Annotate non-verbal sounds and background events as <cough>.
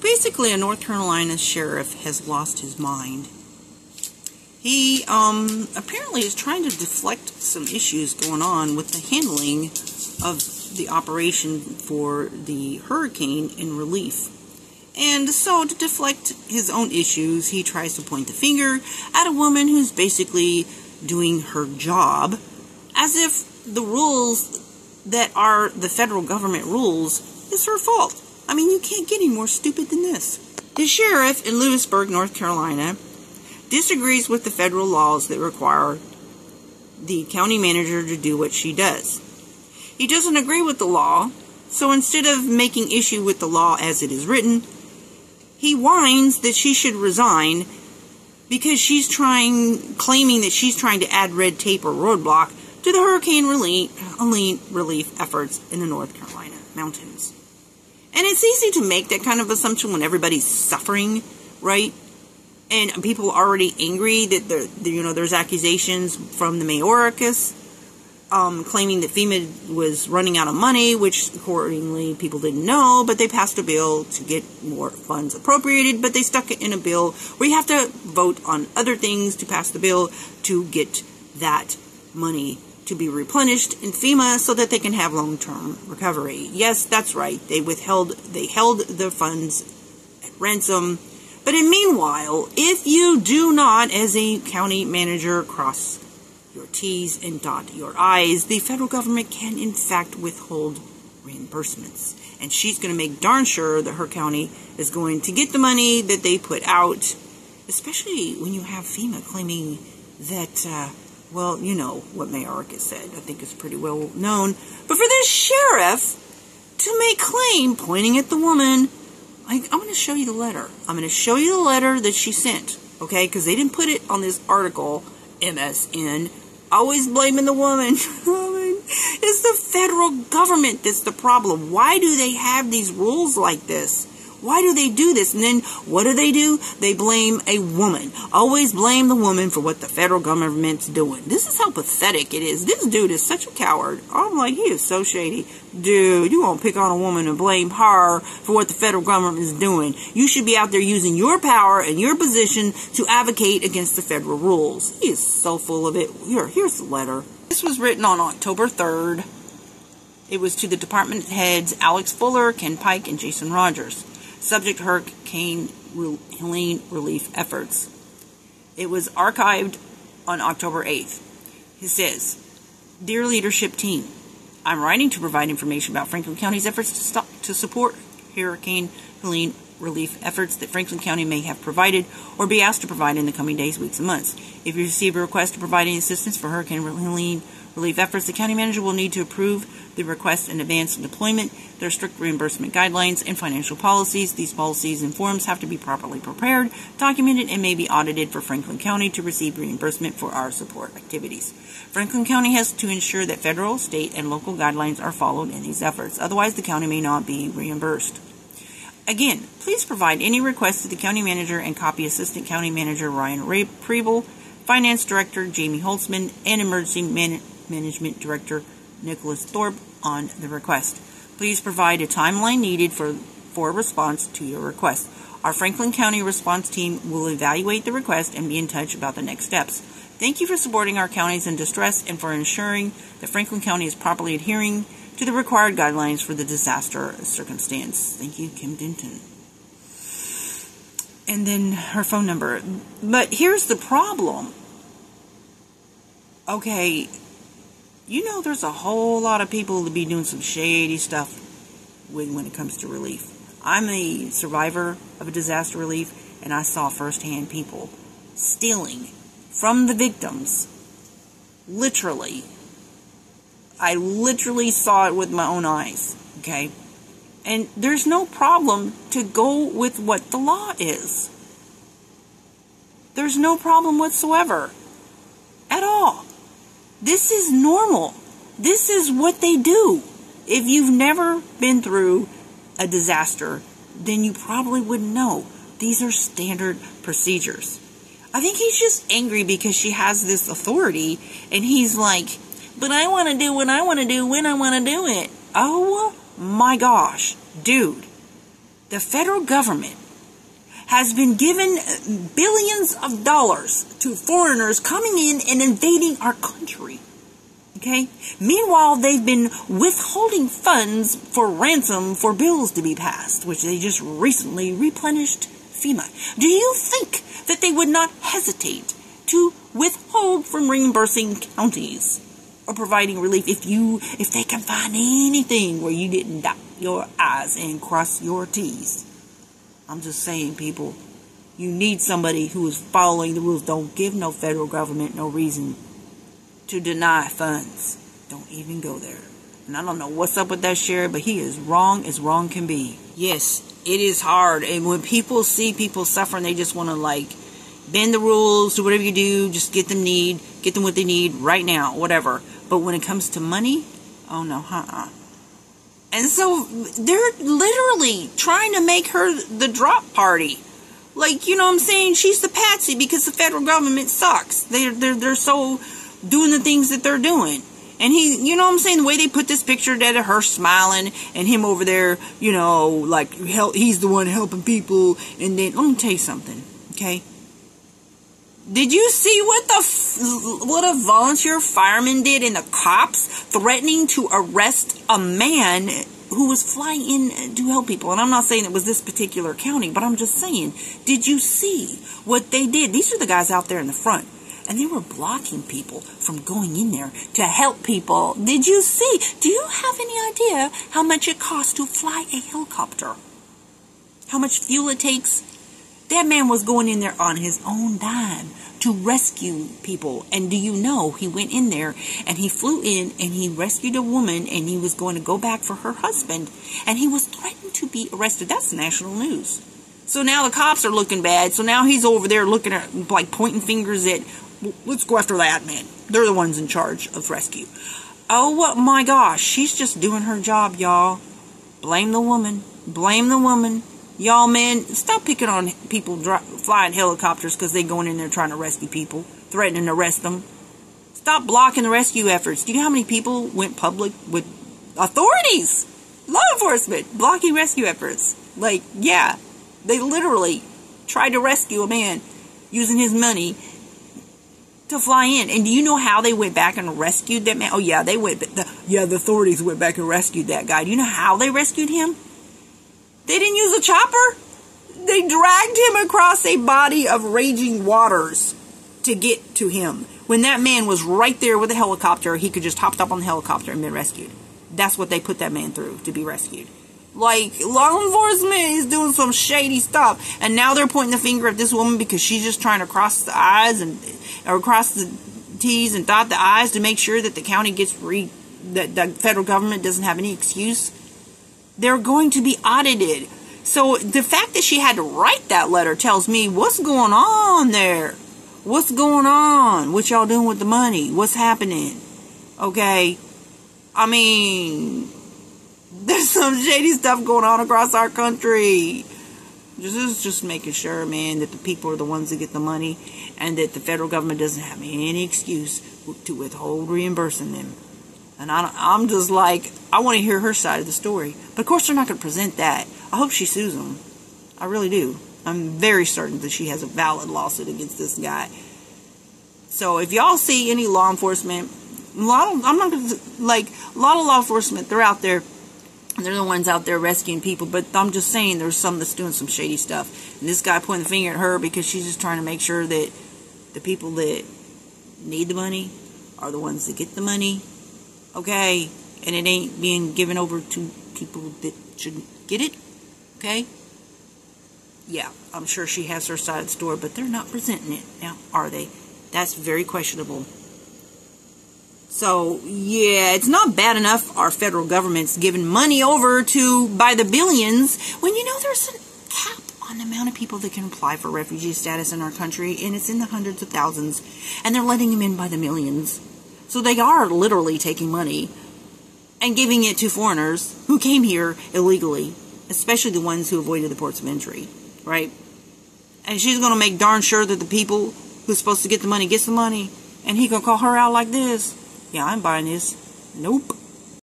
basically, a North Carolina sheriff has lost his mind. He um, apparently is trying to deflect some issues going on with the handling of the operation for the hurricane in relief. And so, to deflect his own issues, he tries to point the finger at a woman who's basically doing her job as if the rules that are the federal government rules is her fault. I mean, you can't get any more stupid than this. The sheriff in Louisburg, North Carolina, disagrees with the federal laws that require the county manager to do what she does. He doesn't agree with the law, so instead of making issue with the law as it is written, he whines that she should resign because she's trying, claiming that she's trying to add red tape or roadblock to the hurricane relief, relief efforts in the North Carolina mountains. And it's easy to make that kind of assumption when everybody's suffering, right? And people are already angry that the, you know there's accusations from the Mayorkas um, claiming that FEMA was running out of money, which accordingly people didn't know, but they passed a bill to get more funds appropriated, but they stuck it in a bill where you have to vote on other things to pass the bill to get that money to be replenished in FEMA so that they can have long-term recovery. Yes, that's right. They withheld, they held the funds at ransom. But in meanwhile, if you do not, as a county manager, cross your T's and dot your I's, the federal government can in fact withhold reimbursements. And she's going to make darn sure that her county is going to get the money that they put out, especially when you have FEMA claiming that uh, well, you know what Mayorkas said. I think it's pretty well known. But for this sheriff to make claim pointing at the woman, I, I'm going to show you the letter. I'm going to show you the letter that she sent, okay? Because they didn't put it on this article, MSN. Always blaming the <laughs> woman. it's the federal government that's the problem. Why do they have these rules like this? Why do they do this? And then what do they do? They blame a woman. Always blame the woman for what the federal government's doing. This is how pathetic it is. This dude is such a coward. I'm like, he is so shady. Dude, you won't pick on a woman and blame her for what the federal government is doing. You should be out there using your power and your position to advocate against the federal rules. He is so full of it. Here, here's the letter. This was written on October 3rd. It was to the department heads Alex Fuller, Ken Pike, and Jason Rogers subject hurricane Helene relief efforts. It was archived on October 8th. He says, Dear leadership team, I'm writing to provide information about Franklin County's efforts to, stop, to support Hurricane Helene relief efforts that Franklin County may have provided or be asked to provide in the coming days, weeks, and months. If you receive a request to provide any assistance for Hurricane Helene relief efforts, the county manager will need to approve the request in advance of deployment. There are strict reimbursement guidelines and financial policies. These policies and forms have to be properly prepared, documented, and may be audited for Franklin County to receive reimbursement for our support activities. Franklin County has to ensure that federal, state, and local guidelines are followed in these efforts. Otherwise, the county may not be reimbursed. Again, please provide any requests to the county manager and copy Assistant County Manager Ryan Preble, Finance Director Jamie Holtzman, and Emergency Man Management Director Nicholas Thorpe on the request. Please provide a timeline needed for, for response to your request. Our Franklin County response team will evaluate the request and be in touch about the next steps. Thank you for supporting our counties in distress and for ensuring that Franklin County is properly adhering to the required guidelines for the disaster circumstance. Thank you, Kim Denton. And then her phone number. But here's the problem. Okay, you know there's a whole lot of people to be doing some shady stuff when, when it comes to relief. I'm a survivor of a disaster relief, and I saw firsthand people stealing from the victims. Literally. I literally saw it with my own eyes. Okay? And there's no problem to go with what the law is. There's no problem whatsoever. At all. This is normal. This is what they do. If you've never been through a disaster, then you probably wouldn't know. These are standard procedures. I think he's just angry because she has this authority and he's like, but I want to do what I want to do when I want to do it. Oh my gosh, dude. the federal government has been given uh, billions of dollars to foreigners coming in and invading our country. Okay? Meanwhile, they've been withholding funds for ransom for bills to be passed, which they just recently replenished FEMA. Do you think that they would not hesitate to withhold from reimbursing counties or providing relief if you if they can find anything where you didn't dot your I's and cross your T's? I'm just saying, people, you need somebody who is following the rules. Don't give no federal government no reason to deny funds. Don't even go there. And I don't know what's up with that sheriff, but he is wrong as wrong can be. Yes, it is hard. And when people see people suffering, they just want to like bend the rules, do whatever you do, just get them need, get them what they need right now, whatever. But when it comes to money, oh no, uh-uh. And so they're literally trying to make her the drop party. Like, you know what I'm saying? She's the patsy because the federal government sucks. They're, they're, they're so doing the things that they're doing. And he, you know what I'm saying? The way they put this picture of her smiling and him over there, you know, like help, he's the one helping people. And then, let me tell you something, okay? Did you see what the what a volunteer fireman did and the cops threatening to arrest a man who was flying in to help people? And I'm not saying it was this particular county, but I'm just saying, did you see what they did? These are the guys out there in the front. And they were blocking people from going in there to help people. Did you see? Do you have any idea how much it costs to fly a helicopter? How much fuel it takes? That man was going in there on his own dime to rescue people. And do you know, he went in there and he flew in and he rescued a woman and he was going to go back for her husband and he was threatened to be arrested. That's national news. So now the cops are looking bad. So now he's over there looking at, like, pointing fingers at, let's go after that man. They're the ones in charge of rescue. Oh my gosh, she's just doing her job, y'all. Blame the woman. Blame the woman. Y'all, man, stop picking on people flying helicopters because they going in there trying to rescue people, threatening to arrest them. Stop blocking the rescue efforts. Do you know how many people went public with authorities, law enforcement, blocking rescue efforts? Like, yeah, they literally tried to rescue a man using his money to fly in. And do you know how they went back and rescued that man? Oh yeah, they went. The, yeah, the authorities went back and rescued that guy. Do you know how they rescued him? They didn't use a chopper. They dragged him across a body of raging waters to get to him. When that man was right there with a helicopter, he could just hop up on the helicopter and been rescued. That's what they put that man through to be rescued. Like, law enforcement is doing some shady stuff. And now they're pointing the finger at this woman because she's just trying to cross the I's and, or cross the T's and dot the I's to make sure that the county gets re, that the federal government doesn't have any excuse they're going to be audited. So the fact that she had to write that letter tells me what's going on there. What's going on? What y'all doing with the money? What's happening? Okay. I mean, <laughs> there's some shady stuff going on across our country. This is just making sure, man, that the people are the ones that get the money and that the federal government doesn't have any excuse to withhold reimbursing them. And I, I'm just like, I want to hear her side of the story. But of course, they're not going to present that. I hope she sues them. I really do. I'm very certain that she has a valid lawsuit against this guy. So if y'all see any law enforcement, a lot of, I'm not going to, like, a lot of law enforcement, they're out there. They're the ones out there rescuing people. But I'm just saying there's some that's doing some shady stuff. And this guy pointing the finger at her because she's just trying to make sure that the people that need the money are the ones that get the money okay? And it ain't being given over to people that shouldn't get it, okay? Yeah, I'm sure she has her side of the story, but they're not presenting it now, are they? That's very questionable. So, yeah, it's not bad enough our federal government's giving money over to by the billions when you know there's a cap on the amount of people that can apply for refugee status in our country, and it's in the hundreds of thousands, and they're letting them in by the millions. So they are literally taking money and giving it to foreigners who came here illegally, especially the ones who avoided the ports of entry, right? And she's going to make darn sure that the people who's supposed to get the money gets the money. And he going to call her out like this. Yeah, I'm buying this. Nope.